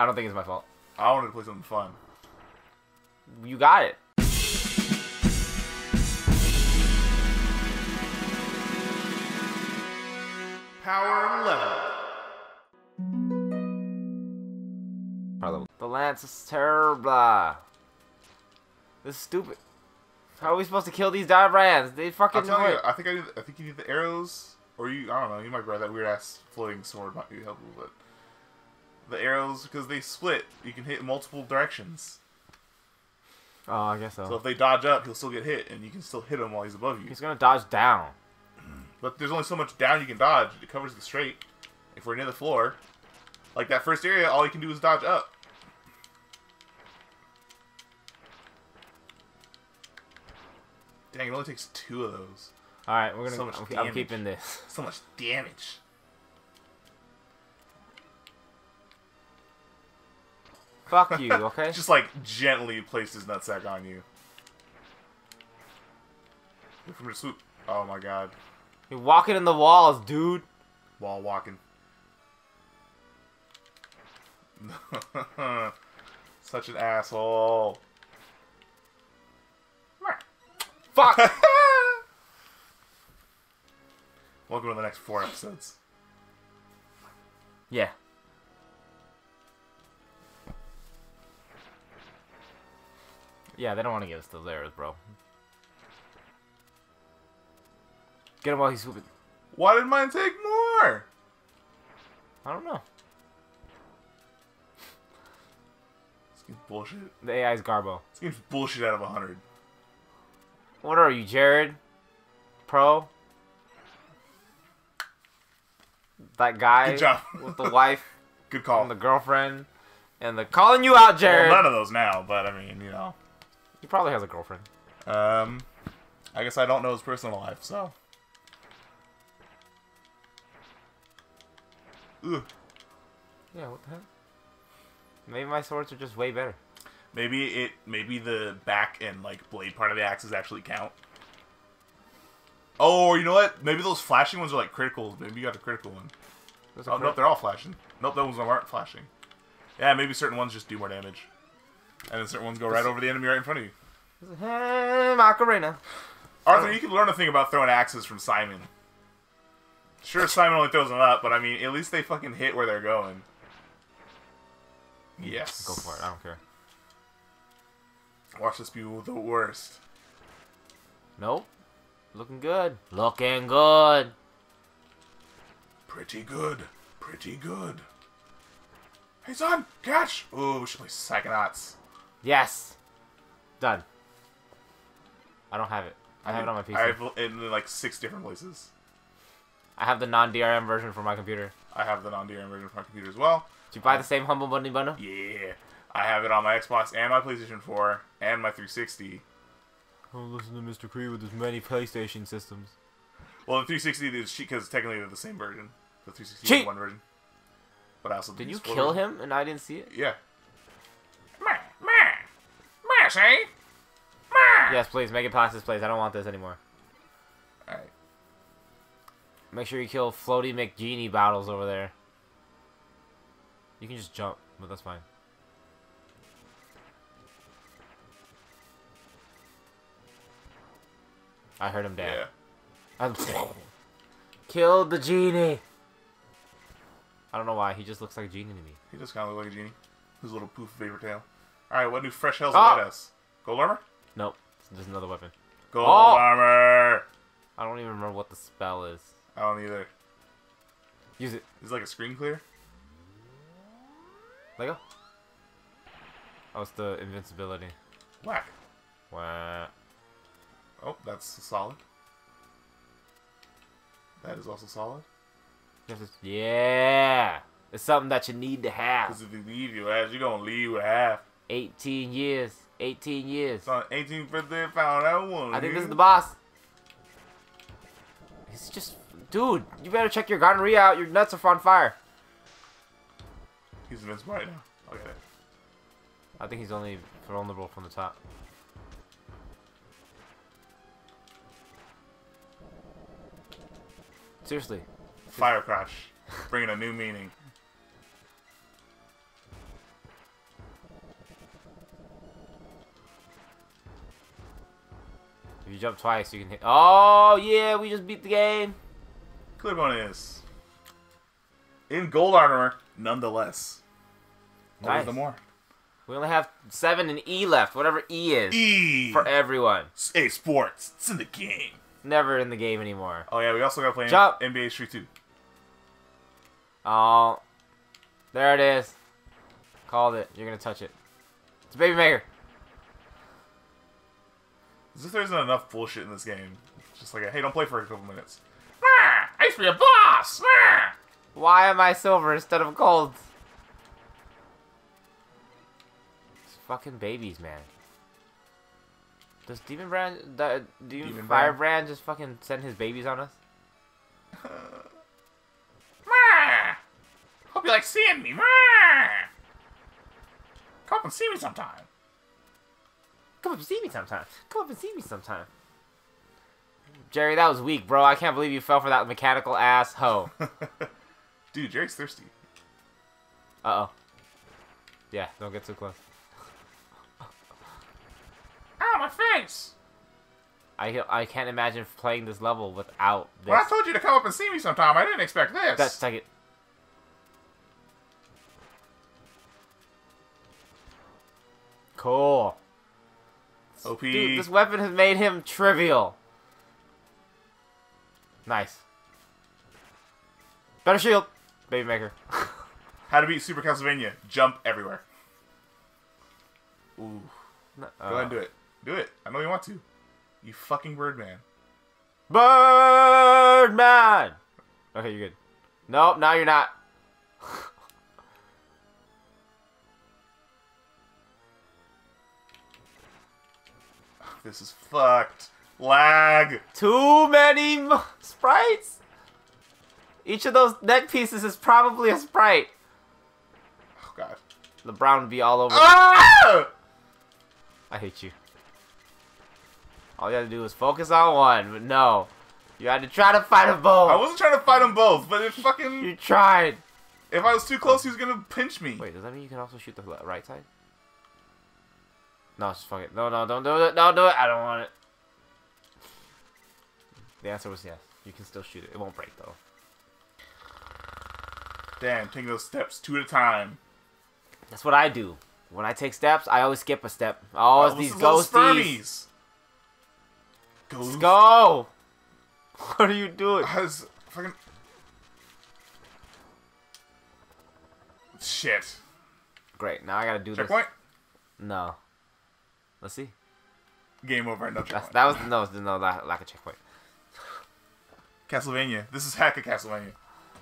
I don't think it's my fault. I wanted to play something fun. You got it. Power level. Power The lance is terrible. This is stupid. How are we supposed to kill these Diabrans? They fucking know you, it. I think I need. I think you need the arrows, or you. I don't know. You might grab that weird ass floating sword. Might be helpful, but the arrows because they split. You can hit multiple directions. Oh, I guess So so. if they dodge up, he'll still get hit, and you can still hit him while he's above you. He's gonna dodge down. But there's only so much down you can dodge. It covers the straight. If we're near the floor, like that first area, all you can do is dodge up. Dang, it only takes two of those. All right, we're gonna. So much I'm, I'm keeping this. So much damage. Fuck you, okay? Just like gently placed his nutsack on you. Him to swoop. Oh my god. You're walking in the walls, dude. Wall walking. Such an asshole. Fuck. Welcome to the next four episodes. yeah. Yeah, they don't want to give us those arrows, bro. Get him while he's swooping. Why did mine take more? I don't know. This game's bullshit. The AI's Garbo. This game's bullshit out of 100. What are you, Jared? Pro? That guy Good job. with the wife Good call. and the girlfriend and the calling you out, well, Jared. none of those now, but I mean, you know. He probably has a girlfriend. Um, I guess I don't know his personal life, so. Ugh. Yeah, what the heck? Maybe my swords are just way better. Maybe it, maybe the back and like blade part of the axes actually count. Oh, you know what? Maybe those flashing ones are like criticals. Maybe you got a critical one. A Oh, crit- nope, they're all flashing. Nope, those ones aren't flashing. Yeah, maybe certain ones just do more damage. And then certain ones go right over the enemy right in front of you. Hey, Macarena. Arthur, you can learn a thing about throwing axes from Simon. Sure, Simon only throws them up, but I mean, at least they fucking hit where they're going. Yes. Go for it. I don't care. Watch this be the worst. Nope. Looking good. Looking good. Pretty good. Pretty good. Hey, son, catch! Ooh, we should play Psychonauts. Yes. Done. I don't have it. I have it on my PC. I have it in like six different places. I have the non-DRM version for my computer. I have the non-DRM version for my computer as well. Did you buy the same Humble Bundle bundle? Yeah. I have it on my Xbox and my PlayStation 4 and my 360. Oh, listen to Mr. Cree with his many PlayStation systems. Well, the 360 is cheat because technically they're the same version. The 360 Cheat! is one version. But I also Did use you kill version. him and I didn't see it? Yeah. Say? Meh. Yes, please make it past this place. I don't want this anymore. Alright. Make sure you kill Floaty McGenieBottles over there. You can just jump, but that's fine. I heard him Yeah. dead. I'm Killed the genie. I don't know why. He just looks like a genie to me. He does kind of look like a genie. His little poof vapor tail. Alright, what new fresh hells Ah! await us? Gold armor? Nope. There's another weapon. Gold Oh! armor! I don't even remember what the spell is. I don't either. Use it. Is it like a screen clear? Lego. Oh, it's the invincibility. Whack. Wah. Oh, that's solid. That is also solid. You have to- Yeah. It's something that you need to have. Because if you leave your ass, you're gonna leave with half. 18 years. 18 years. It's 18th birthday, found out one. I think this is the boss. He's just... Dude, you better check your gonorrhea out. Your nuts are on fire. He's invincible right now. Okay. I think he's only vulnerable from the top. Seriously. Fire crash. Bringing a new meaning. You jump twice, you can hit. Oh yeah, we just beat the game. Clear bonus. In gold armor, nonetheless. Always the more. We only have seven and E left. Whatever E is E for everyone. Hey, sports. It's in the game. Never in the game anymore. Oh yeah, we also got to play Jump. NBA Street 2. Oh, there it is. Called it. You're gonna touch it. It's a baby maker. As if there isn't enough bullshit in this game. It's just like, a, hey, don't play for a couple minutes. Ah, I used to be a boss. Ah. Why am I silver instead of gold? It's fucking babies, man. Does Demon Brand, the, Demon, Demon Firebrand just fucking send his babies on us? Ah. Hope you like seeing me. Ah. Come up and see me sometime. Come up and see me sometime. Come up and see me sometime. Jerry, that was weak, bro. I can't believe you fell for that mechanical ass hoe. Dude, Jerry's thirsty. Uh oh. Yeah, don't get too close. Ow, my face! I I can't imagine playing this level without this. Well, I told you to come up and see me sometime. I didn't expect this. That's take it. Cool. OP. Dude, this weapon has made him trivial. Nice. Better shield. Baby maker. How to beat Super Castlevania. Jump everywhere. Ooh. No- Go ahead and uh, do it. Do it. I know you want to. You fucking Birdman. Birdman! Okay, you're good. Nope, now you're not. This is fucked. Lag. Too many m- sprites? Each of those neck pieces is probably a sprite. Oh god. The brown would be all over. Ah! I hate you. All you had to do was focus on one, but no. You had to try to fight them both. I wasn't trying to fight them both, but it fucking. You tried. If I was too close, he was gonna pinch me. Wait, does that mean you can also shoot the right side? No, just fuck it. No, no, don't do it. Don't do it. I don't want it. The answer was yes. You can still shoot it. It won't break though. Damn, taking those steps two at a time. That's what I do. When I take steps, I always skip a step. Oh, it's Oh, these this is all ghosties. Go. Let's go. What are you doing? Has fucking. Shit. Great. Now I gotta do Checkpoint. this. No. Let's see. Game over. No checkpoint. that was no, no lack, lack of checkpoint. Castlevania. This is Hack of Castlevania.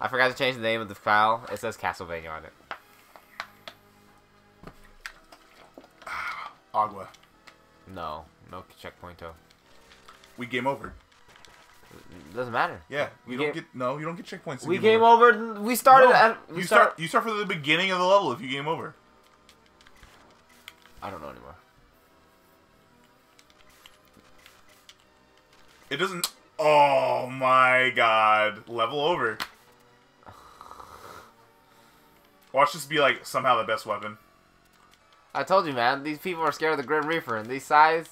I forgot to change the name of the file. It says Castlevania on it. Agua. No, no checkpoint. though. We game over. It doesn't matter. Yeah, We don't get- no. You don't get checkpoints. We game game over. We started No, at. We you start. start. You start from the beginning of the level if you game over. I don't know anymore. It doesn't. Oh my god! Level over. Watch this be like somehow the best weapon. I told you, man. These people are scared of the Grim Reaper, and these size.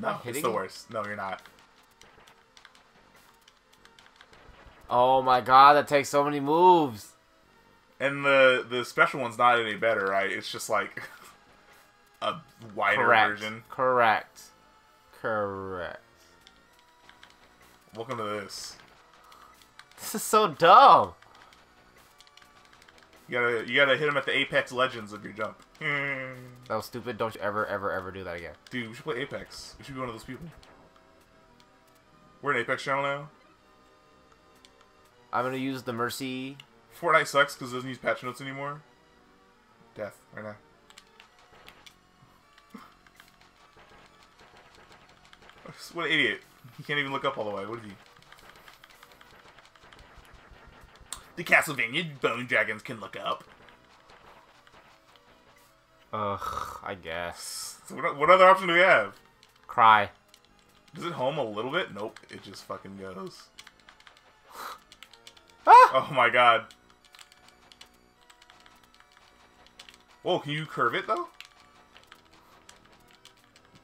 No, it's the you? worst. No, you're not. Oh my god, that takes so many moves. And the the special one's not any better, right? It's just like a wider Correct. version. Correct. Correct. Welcome to this. This is so dumb. You gotta you gotta hit him at the apex legends of your jump. That was stupid. Don't you ever, ever, ever do that again. Dude, we should play Apex. We should be one of those people. We're an Apex channel now. I'm gonna use the Mercy. Fortnite sucks because it doesn't use patch notes anymore. Death right now. What an idiot. He can't even look up all the way. What is he? The Castlevania Bone Dragons can look up. Ugh, I guess. So what, what other option do we have? Cry. Does it home a little bit? Nope. It just fucking goes. Ah! Oh my god. Whoa, can you curve it though?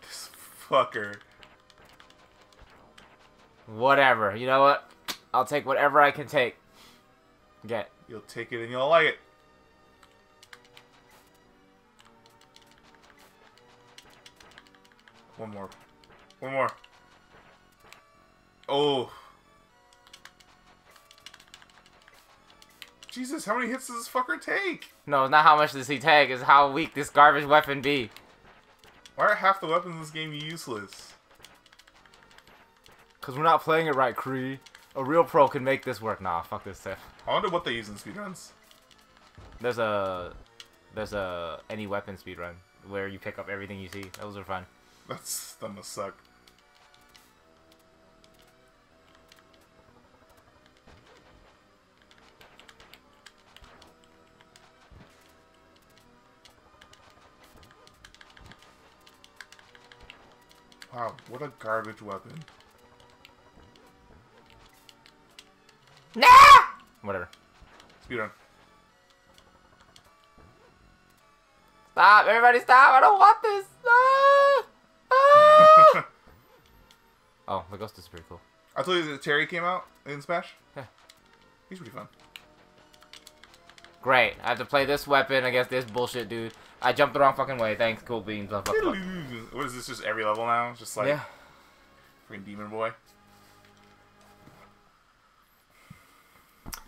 This motherfucker. Whatever. You know what? I'll take whatever I can take. Get. You'll take it and you'll like it. One more. One more. Oh. Jesus, how many hits does this fucker take? No, it's not how much does he take. It's how weak this garbage weapon be. Why are half the weapons in this game useless? Cause we're not playing it right, Cree. A real pro can make this work. Nah, fuck this stuff. I wonder what they use in speedruns. There's a there's a any weapon speedrun where you pick up everything you see. Those are fun. That's that must suck. Wow, what a garbage weapon. Nah! Whatever. Speedrun. Stop! Everybody stop! I don't want this! Ah! Ah! oh, the ghost is pretty cool. I told you that Terry came out in Smash. Yeah. He's pretty fun. Great. I have to play this weapon against this bullshit dude. I jumped the wrong fucking way. Thanks, cool beans. What is this? Just every level now? Just like Yeah. freaking Demon Boy.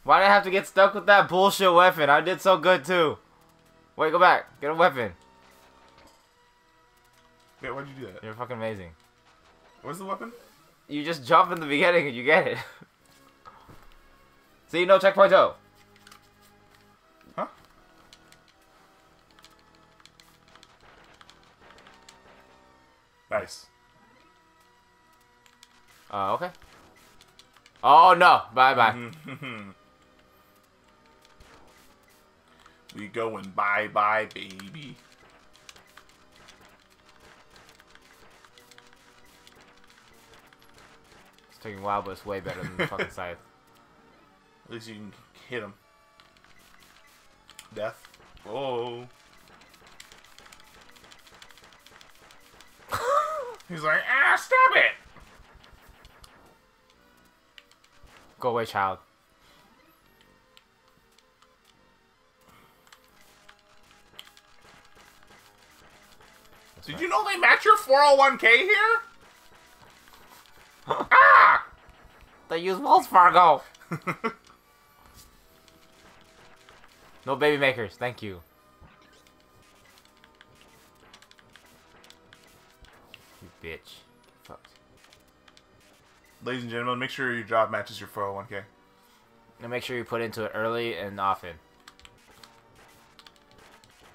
Why did I have to get stuck with that bullshit weapon? I did so good too. Wait, go back. Get a weapon. Wait, why'd you do that? You're fucking amazing. What's the weapon? You just jump in the beginning and you get it. See, no checkpoint oh. Huh? Nice. Uh, okay. Oh no! Bye bye. we going bye bye, baby. It's taking a while, but it's way better than the fucking scythe. At least you can hit him. Death. Oh. He's like, ah, stop it! Go away, child. That's Did right. you know they match your 401k here? ah! They use Wells Fargo. No baby makers, thank you. You bitch. Fucked. Ladies and gentlemen, make sure your job matches your 401k. And make sure you put into it early and often.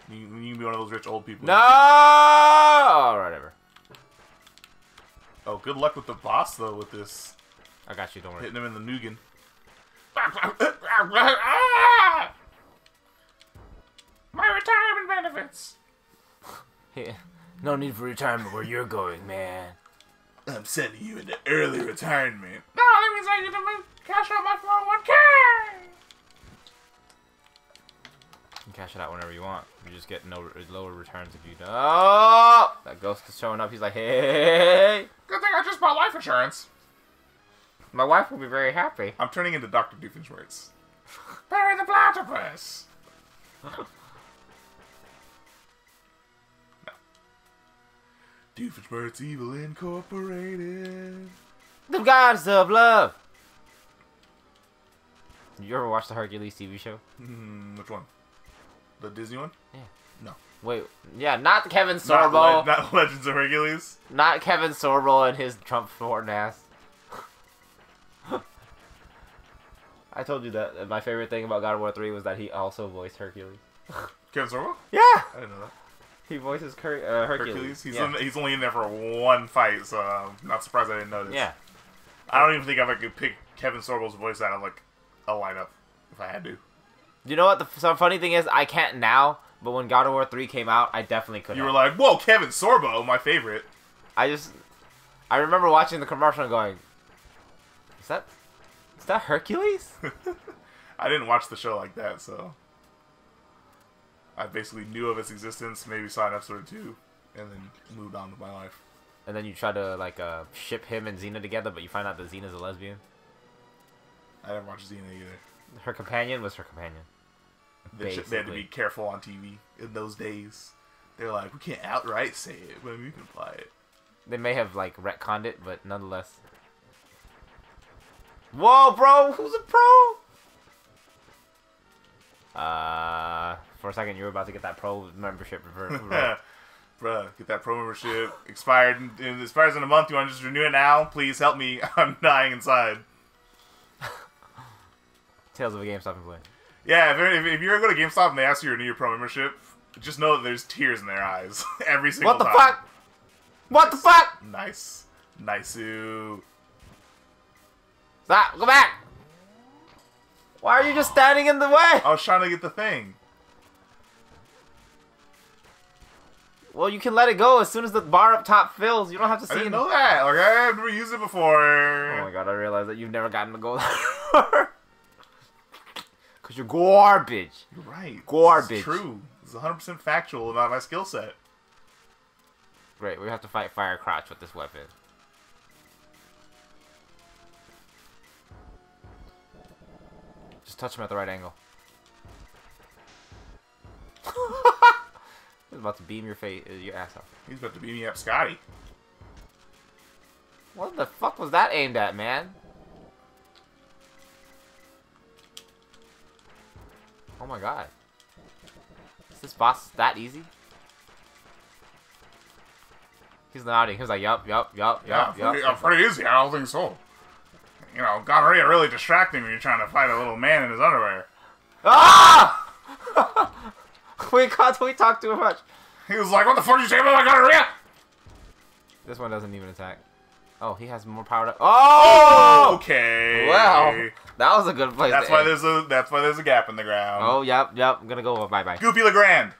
You, you can be one of those rich old people. No! Oh, whatever. Oh, good luck with the boss, though, with this. I got you, don't worry. Hitting him in the Nugan. My retirement benefits! Yeah. No need for retirement where you're going, man. I'm sending you into early retirement. No, that means I get to cash out my 401k. You can cash it out whenever you want. You just get no lower returns if you don't. Oh! That ghost is showing up. He's like, hey! Good thing I just bought life insurance. My wife will be very happy. I'm turning into Dr. Doofenshmirtz. Perry the platypus. Doofenshmirtz Evil Incorporated. The gods of love! You ever watch the Hercules TV show? Hmm, which one? The Disney one? Yeah. No. Wait, yeah, not Kevin Not, Sorbo. Le- not Legends of Hercules. Not Kevin Sorbo and his Trump supporting ass. I told you that that my favorite thing about God of War 3 was that he also voiced Hercules. Kevin Sorbo? Yeah! I didn't know that. He voices Cur- uh, Hercules. Hercules. He's yeah. in, he's only in there for one fight, so I'm not surprised I didn't notice. yeah. I don't even think I could pick Kevin Sorbo's voice out of like a lineup if I had to. You know what? The funny thing is, I can't now, but when God of War 3 came out, I definitely could You were like, "Whoa, Kevin Sorbo, my favorite." I just. I remember watching the commercial and going, Is that. Is that Hercules? I didn't watch the show like that, so I basically knew of its existence, maybe saw an episode or two, and then moved on with my life. and then you try to like uh, ship him and Xena together, but you find out that Xena's a lesbian. I didn't watch Xena either. Her companion was her companion. They, they had to be careful on TV in those days. They're like, we can't outright say it, but we can apply it. They may have like retconned it, but nonetheless. Whoa, bro! Who's a pro? Uh, for a second, you were about to get that pro membership. Bruh, get that pro membership. Expired. In, it expires in a month. You want to just renew it now? Please help me. I'm dying inside. Tales of a game GameStop employee. Yeah, if, if, if you're going to GameStop and they ask you to renew your pro membership, just know that there's tears in their eyes every single time. What the time. fuck? What the fuck? Nice. Nice. Ooh. Stop! Go back! Why are you just standing in the way? I was trying to get the thing. Well, you can let it go as soon as the bar up top fills. You don't have to I see didn't it. know that. Like, I've never used it before. Oh my god, I realized that you've never gotten to go that Because you're garbage. You're right. Garbage. It's true. It's 100% factual about my skill set. Great, we have to fight Fire Crotch with this weapon. Just touch him at the right angle. He's about to beam your face, uh, your ass off. He's about to beam me up, Scotty. What the fuck was that aimed at, man? Oh my god. Is this boss that easy? He's nodding. He was like, yup, yup, yup, yup, yeah, yup. pretty, uh, pretty easy. I don't think so. You know, gonorrhea really distracting when you're trying to fight a little man in his underwear. Ah! we got we talked too much. He was like, "What the fuck did you say about my gonorrhea?" This one doesn't even attack. Oh, he has more power to. Oh! Okay. Wow, that was a good place. That's why end. there's a that's why there's a gap in the ground. Oh, yep, yep. I'm gonna go. Bye, bye. Goopy Legrand.